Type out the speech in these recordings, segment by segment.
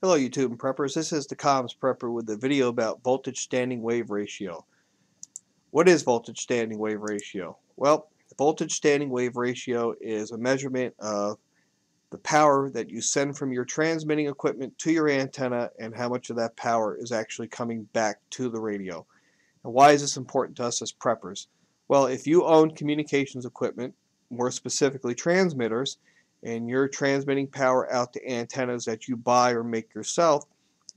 Hello YouTube and preppers, this is the comms prepper with a video about voltage standing wave ratio. What is voltage standing wave ratio? Well, voltage standing wave ratio is a measurement of the power that you send from your transmitting equipment to your antenna and how much of that power is actually coming back to the radio. And why is this important to us as preppers? Well, if you own communications equipment, more specifically transmitters, and you're transmitting power out to antennas that you buy or make yourself,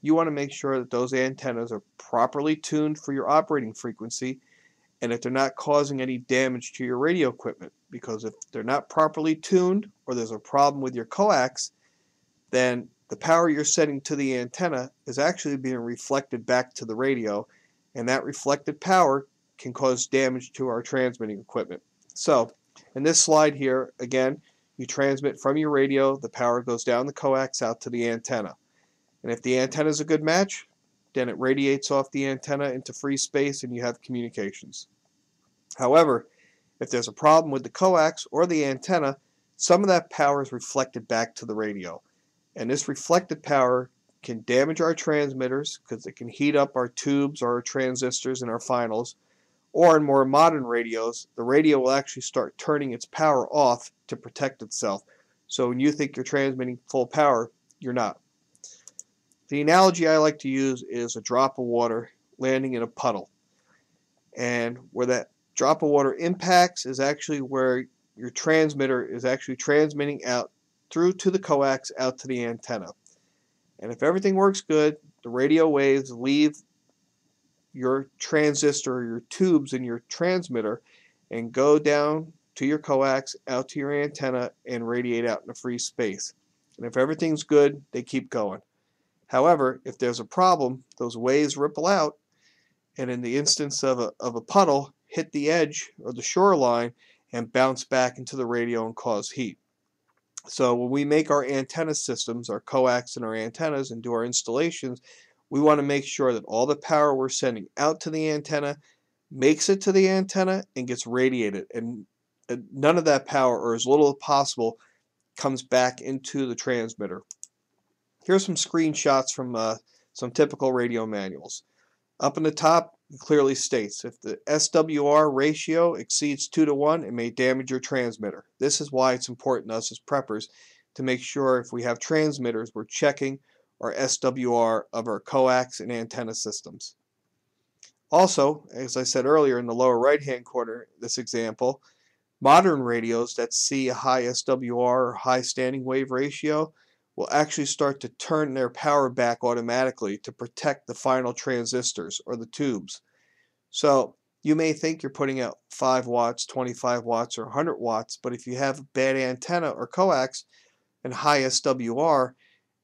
you want to make sure that those antennas are properly tuned for your operating frequency and that they're not causing any damage to your radio equipment. Because if they're not properly tuned or there's a problem with your coax, then the power you're sending to the antenna is actually being reflected back to the radio, and that reflected power can cause damage to our transmitting equipment. So, in this slide here, again, you transmit from your radio, the power goes down the coax out to the antenna. And if the antenna is a good match, then it radiates off the antenna into free space and you have communications. However, if there's a problem with the coax or the antenna, some of that power is reflected back to the radio. And this reflected power can damage our transmitters because it can heat up our tubes or our transistors and our finals or in more modern radios, the radio will actually start turning its power off to protect itself. So when you think you're transmitting full power, you're not. The analogy I like to use is a drop of water landing in a puddle. And where that drop of water impacts is actually where your transmitter is actually transmitting out through to the coax out to the antenna. And if everything works good, the radio waves leave your transistor or your tubes in your transmitter and go down to your coax, out to your antenna, and radiate out in into free space. And if everything's good, they keep going. However, if there's a problem, those waves ripple out, and in the instance of a, of a puddle, hit the edge or the shoreline and bounce back into the radio and cause heat. So when we make our antenna systems, our coax and our antennas, and do our installations, we want to make sure that all the power we're sending out to the antenna makes it to the antenna and gets radiated and none of that power or as little as possible comes back into the transmitter. Here's some screenshots from uh, some typical radio manuals. Up in the top it clearly states if the SWR ratio exceeds 2 to 1 it may damage your transmitter. This is why it's important to us as preppers to make sure if we have transmitters we're checking or SWR of our coax and antenna systems. Also, as I said earlier in the lower right hand corner, this example, modern radios that see a high SWR or high standing wave ratio will actually start to turn their power back automatically to protect the final transistors or the tubes. So you may think you're putting out 5 watts, 25 watts, or 100 watts, but if you have a bad antenna or coax and high SWR,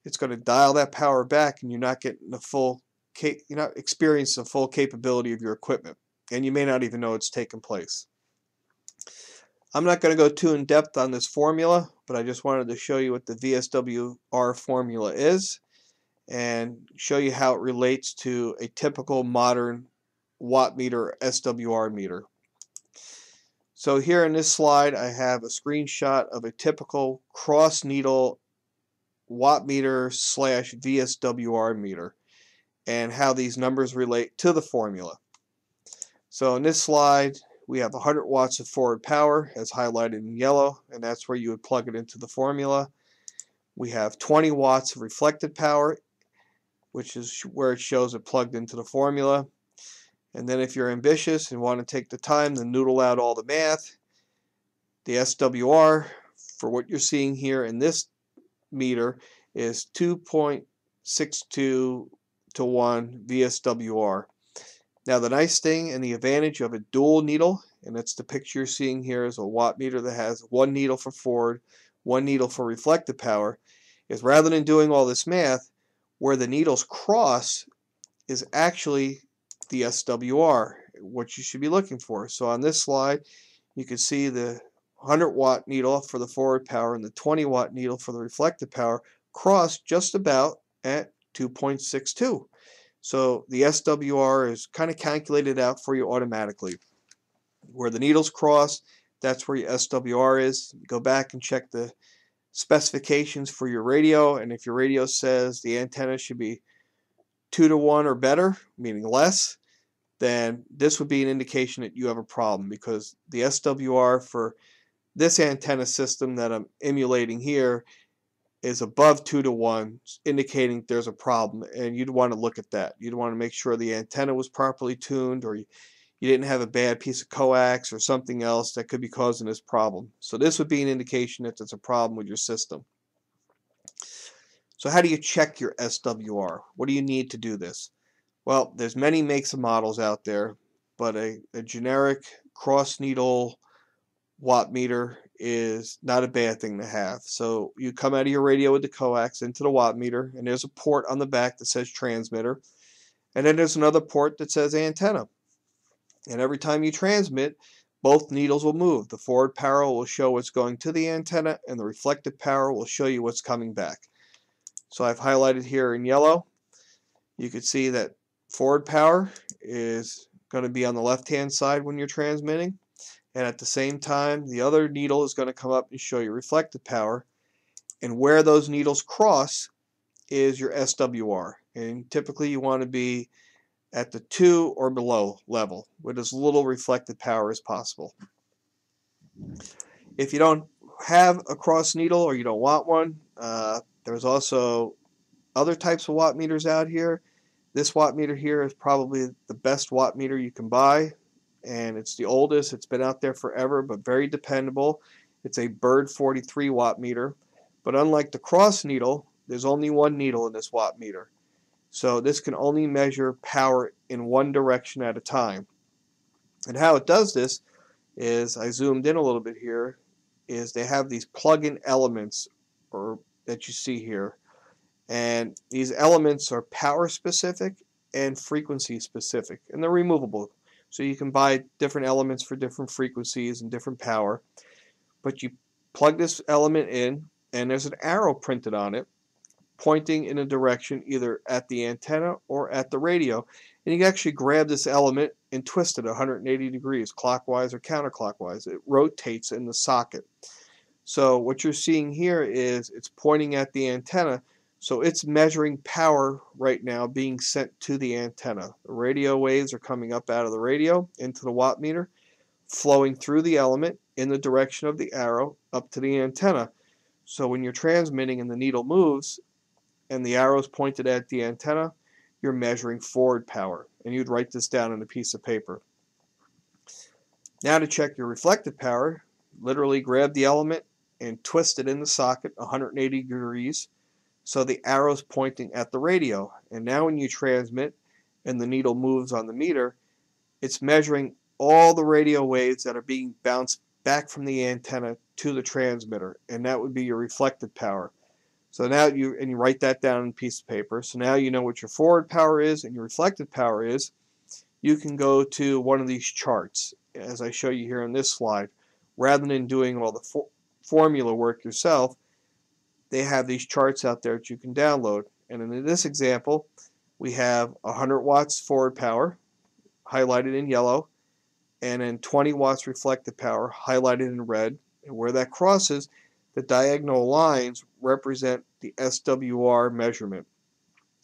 it's going to dial that power back and you're not getting the full you're not experiencing the full capability of your equipment and you may not even know it's taken place. I'm not going to go too in depth on this formula but I just wanted to show you what the VSWR formula is and show you how it relates to a typical modern watt meter SWR meter. So here in this slide I have a screenshot of a typical cross needle watt meter slash VSWR meter and how these numbers relate to the formula. So in this slide we have 100 watts of forward power as highlighted in yellow and that's where you would plug it into the formula. We have 20 watts of reflected power which is where it shows it plugged into the formula. And then if you're ambitious and want to take the time to noodle out all the math, the SWR for what you're seeing here in this meter is 2.62 to 1 VSWR. Now the nice thing and the advantage of a dual needle, and that's the picture you're seeing here is a watt meter that has one needle for forward, one needle for reflective power, is rather than doing all this math, where the needles cross is actually the SWR, what you should be looking for. So on this slide, you can see the 100 watt needle for the forward power and the 20 watt needle for the reflective power cross just about at 2.62. So the SWR is kind of calculated out for you automatically. Where the needles cross, that's where your SWR is. Go back and check the specifications for your radio and if your radio says the antenna should be 2 to 1 or better, meaning less, then this would be an indication that you have a problem because the SWR for this antenna system that I'm emulating here is above 2 to 1, indicating there's a problem, and you'd want to look at that. You'd want to make sure the antenna was properly tuned or you, didn't have a bad piece of coax or something else that could be causing this problem. So this would be an indication that there's a problem with your system. So how do you check your SWR? What do you need to do this? Well, there's many makes and models out there, but a, a generic cross needle watt meter is not a bad thing to have. So you come out of your radio with the coax into the watt meter, and there's a port on the back that says transmitter, and then there's another port that says antenna. And every time you transmit, both needles will move. The forward power will show what's going to the antenna, and the reflected power will show you what's coming back. So I've highlighted here in yellow. You can see that forward power is going to be on the left hand side when you're transmitting and at the same time the other needle is going to come up and show you reflected power and where those needles cross is your SWR and typically you want to be at the 2 or below level with as little reflected power as possible. If you don't have a cross needle or you don't want one, uh, there's also other types of watt meters out here. This watt meter here is probably the best watt meter you can buy and it's the oldest. It's been out there forever, but very dependable. It's a Bird 43 watt meter, but unlike the cross needle, there's only one needle in this watt meter. So this can only measure power in one direction at a time. And how it does this is, I zoomed in a little bit here, is they have these plug-in elements or that you see here. And these elements are power specific and frequency specific, and they're removable. So you can buy different elements for different frequencies and different power. But you plug this element in and there's an arrow printed on it pointing in a direction either at the antenna or at the radio. And you can actually grab this element and twist it 180 degrees, clockwise or counterclockwise. It rotates in the socket. So what you're seeing here is it's pointing at the antenna so it's measuring power right now being sent to the antenna. The radio waves are coming up out of the radio into the watt meter, flowing through the element in the direction of the arrow up to the antenna. So when you're transmitting and the needle moves and the arrow is pointed at the antenna, you're measuring forward power. And you'd write this down on a piece of paper. Now to check your reflected power, literally grab the element and twist it in the socket 180 degrees so the arrow's pointing at the radio. And now when you transmit and the needle moves on the meter, it's measuring all the radio waves that are being bounced back from the antenna to the transmitter. And that would be your reflected power. So now you, and you write that down on a piece of paper. So now you know what your forward power is and your reflected power is. You can go to one of these charts, as I show you here on this slide. Rather than doing all the for formula work yourself, they have these charts out there that you can download. And in this example, we have 100 watts forward power, highlighted in yellow, and then 20 watts reflected power, highlighted in red. And where that crosses, the diagonal lines represent the SWR measurement.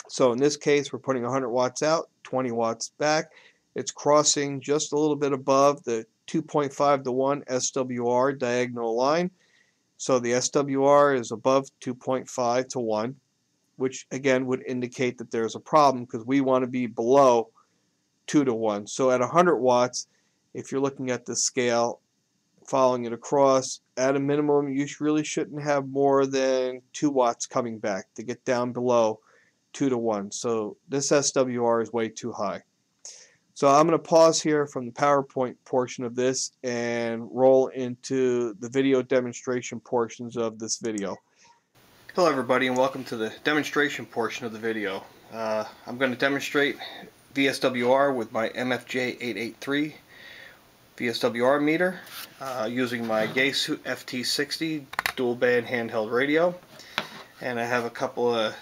So in this case, we're putting 100 watts out, 20 watts back. It's crossing just a little bit above the 2.5 to 1 SWR diagonal line. So the SWR is above 2.5 to 1, which again would indicate that there's a problem because we want to be below 2 to 1. So at 100 watts, if you're looking at the scale, following it across, at a minimum, you really shouldn't have more than 2 watts coming back to get down below 2 to 1. So this SWR is way too high. So I'm going to pause here from the PowerPoint portion of this and roll into the video demonstration portions of this video. Hello everybody and welcome to the demonstration portion of the video. Uh, I'm going to demonstrate VSWR with my MFJ883 VSWR meter uh, using my Yaesu FT60 dual band handheld radio and I have a couple of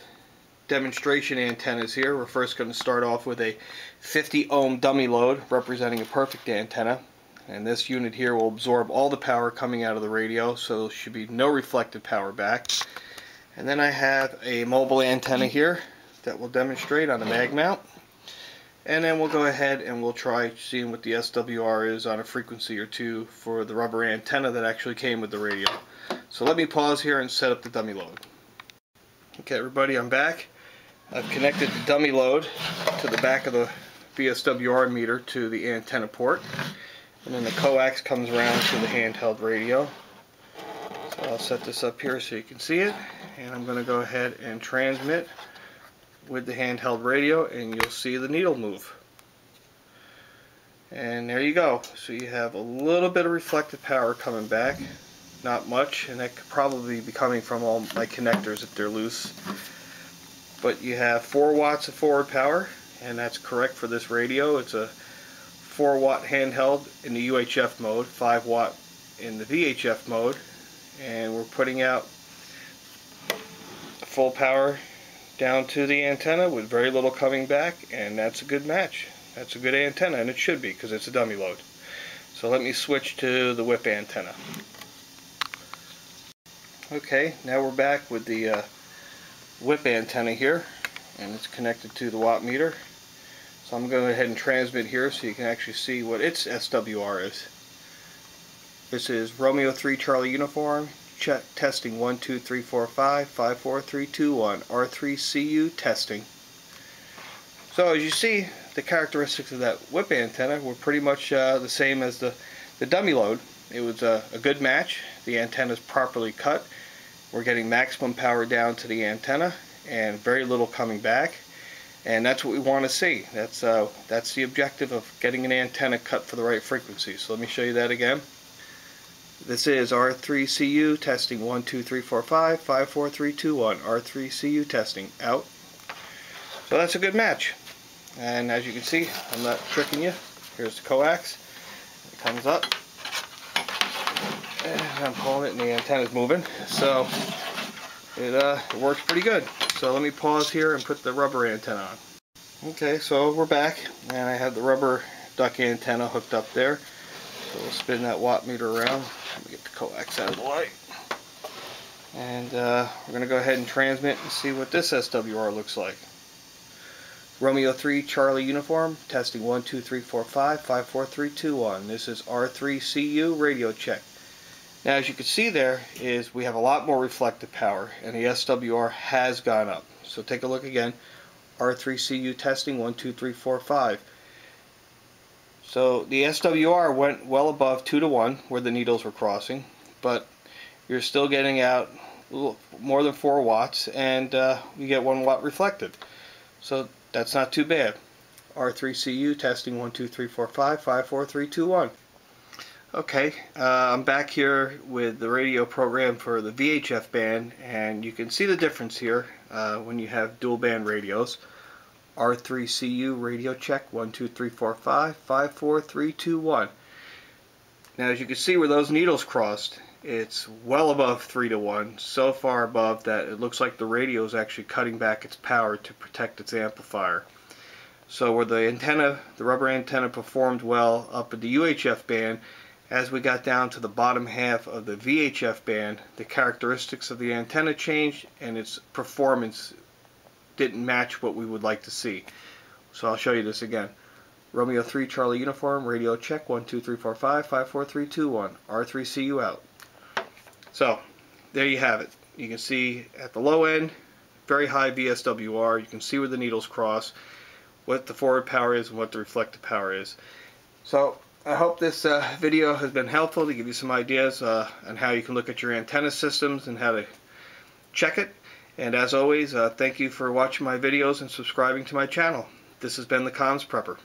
demonstration antennas here. We're first going to start off with a 50 ohm dummy load representing a perfect antenna. and this unit here will absorb all the power coming out of the radio so there should be no reflected power back and then I have a mobile antenna here that will demonstrate on a mag mount and then we'll go ahead and we'll try seeing what the SWR is on a frequency or two for the rubber antenna that actually came with the radio. So let me pause here and set up the dummy load. Okay everybody, I'm back. I've connected the dummy load to the back of the VSWR meter to the antenna port. And then the coax comes around to the handheld radio. So I'll set this up here so you can see it. And I'm going to go ahead and transmit with the handheld radio and you'll see the needle move. And there you go. So you have a little bit of reflective power coming back. Not much, and that could probably be coming from all my connectors if they're loose. But you have 4 watts of forward power, and that's correct for this radio. It's a 4 watt handheld in the UHF mode, 5 watt in the VHF mode, and we're putting out full power down to the antenna with very little coming back and that's a good match. That's a good antenna and it should be because it's a dummy load. So let me switch to the whip antenna. Okay, now we're back with the uh, whip antenna here and it's connected to the watt meter. So I'm going to go ahead and transmit here so you can actually see what its SWR is. This is Romeo 3 Charlie Uniform Check testing 1, 2, 3, 4, 5, 5, 4, 3, 2, 1. R3CU testing. So as you see, the characteristics of that whip antenna were pretty much uh, the same as the, the dummy load. It was a, a good match. The antenna is properly cut. We're getting maximum power down to the antenna and very little coming back. And that's what we want to see. That's, uh, that's the objective of getting an antenna cut for the right frequency. So let me show you that again. This is R3CU testing 1, 2, 3, 4, 5, 5, 4, 3, 2, 1. R3CU testing out. So that's a good match. And as you can see, I'm not tricking you. Here's the coax. It comes up. And I'm pulling it and the antenna is moving. So it, uh, works pretty good. So let me pause here and put the rubber antenna on. Okay, so we're back and I have the rubber duck antenna hooked up there. So we'll spin that watt meter around. Let me get the coax out of the way. And uh, we're going to go ahead and transmit and see what this SWR looks like. Romeo 3 Charlie Uniform, testing 1, 2, 3, 4, 5, 5, 4, 3, 2, 1. This is R3CU radio check. Now as you can see there is we have a lot more reflective power and the SWR has gone up. So take a look again. R3CU testing 1, 2, 3, 4, 5. So the SWR went well above 2 to 1 where the needles were crossing, but you're still getting out more than 4 watts and uh, you get 1 watt reflected. So that's not too bad. R3CU testing 1, 2, 3, 4, 5, 5, 4, 3, 2, 1. Okay, uh, I'm back here with the radio program for the VHF band and you can see the difference here uh, when you have dual band radios. R3CU radio check 1, 2, 3, 4, 5, 5, 4, 3, 2, 1. Now as you can see where those needles crossed, it's well above 3 to 1, so far above that it looks like the radio is actually cutting back its power to protect its amplifier. So where the antenna, the rubber antenna performed well up at the UHF band, as we got down to the bottom half of the VHF band, the characteristics of the antenna changed and its performance didn't match what we would like to see. So I'll show you this again. Romeo 3 Charlie Uniform, radio check 1, 2, 3, 4, 5, 5, 4, 3, 2, 1. R3CU out. So, there you have it. You can see at the low end, very high VSWR. You can see where the needles cross, what the forward power is and what the reflective power is. So, I hope this uh, video has been helpful to give you some ideas uh, on how you can look at your antenna systems and how to check it. And as always, uh, thank you for watching my videos and subscribing to my channel. This has been the Comms Prepper.